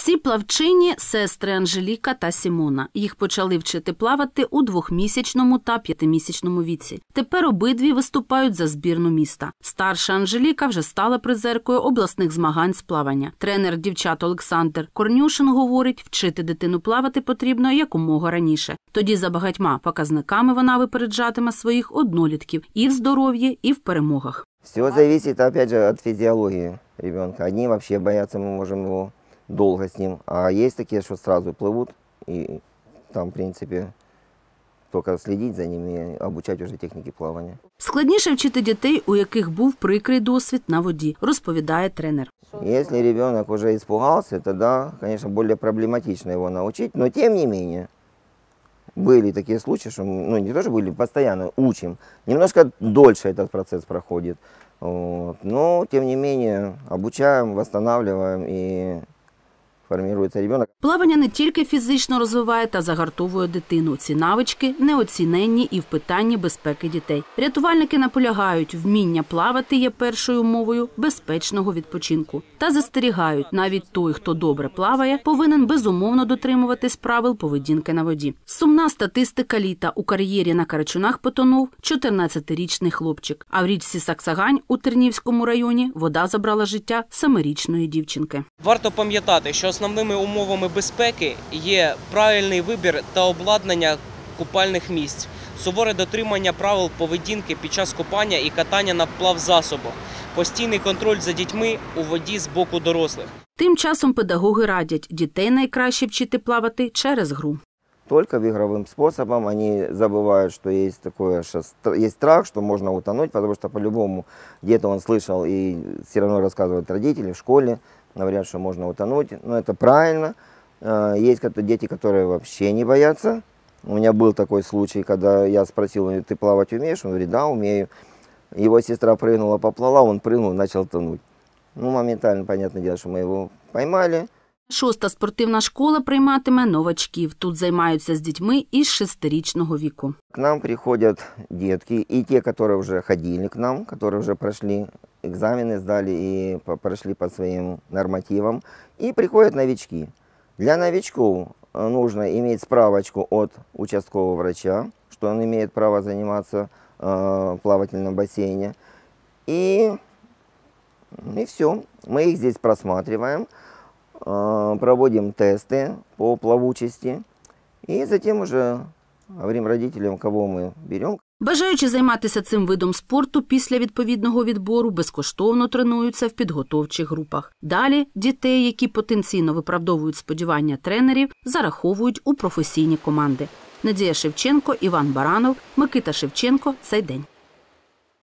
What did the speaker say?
Ці плавчині сестри Анжеліка та Сімона. Їх почали вчити плавати у двохмісячному та п'ятимісячному віці. Тепер обидві виступають за збірну міста. Старша Анжеліка вже стала призеркою обласних змагань з плавання. Тренер дівчат Олександр Корнюшин говорить, вчити дитину плавати потрібно якомога раніше. Тоді за багатьма показниками вона випереджатиме своїх однолітків і в здоров'ї, і в перемогах. Все зависит, опять же, от физиологии ребенка. Одни вообще боятся, мы можем его долго с ним. А есть такие, что сразу плывут, и там, в принципе, только следить за ними и обучать уже технике плавания. Складніше вчити дітей, у яких був прикрий досвід на воді, розповідає тренер. Если ребенок уже испугался, тогда, конечно, более проблематично его научить, но тем не менее, были такие случаи, что, ну, не тоже были, постоянно учим. Немножко дольше этот процесс проходит, вот. но, тем не менее, обучаем, восстанавливаем и формируется ребенок. Плавання не тільки фізично розвиває та загартовує дитину. Ці навички неоціненні і в питанні безпеки дітей. Рятувальники наполягають, вміння плавати є першою умовою безпечного відпочинку та застерігають, навіть той, хто добре плаває, повинен безумовно дотримуватись правил поведінки на воді. Сумна статистика літа у кар'єрі на Карачунах потонув 14-річний хлопчик. А в річці Саксагань у Тернівському районі вода забрала життя семирічної дівчинки. Варто пам'ятати, що основними умовами безпеки є правильний вибір та обладнання купальних місць, суворе дотримання правил поведінки під час купання і катання на плавзасобах, постійний контроль за дітьми у воді з боку дорослих. Тим часом педагоги радять дітей найкраще вчити плавати через гру. Только игровым способом они забывают, что есть такое, что стр- есть страх, что можно утонуть, потому что по-любому где-то он слышал и все равно рассказывают родители в школе, говорят, что можно утонуть. Но это правильно. Э, Есть кото- дети, которые вообще не боятся. У меня был такой случай, когда я спросил, ты плавать умеешь? Он говорит, да, умею. Его сестра прыгнула, поплыла, он прыгнул, начал тонуть. Ну, моментально, понятное дело, что мы его поймали, Шоста спортивна школа прийматиме новачків. Тут займаються з дітьми із шестирічного віку. К нам приходят детки, и те, которые уже ходили к нам, которые уже прошли экзамены, сдали и прошли по своим нормативам, и приходят новички. Для новичков э, нужно иметь справочку от участкового врача, что он имеет право заниматься э, плавательном бассейне. И, и все. Мы их здесь просматриваем, э, проводим тесты по плавучести, и затем уже говорим родителям, кого ми беремо. Бажаючи займатися цим видом спорту після відповідного відбору безкоштовно тренуються в підготовчих групах. Далі дітей, які потенційно виправдовують сподівання тренерів, зараховують у професійні команди. Надія Шевченко, Іван Баранов, Микита Шевченко. Цей день.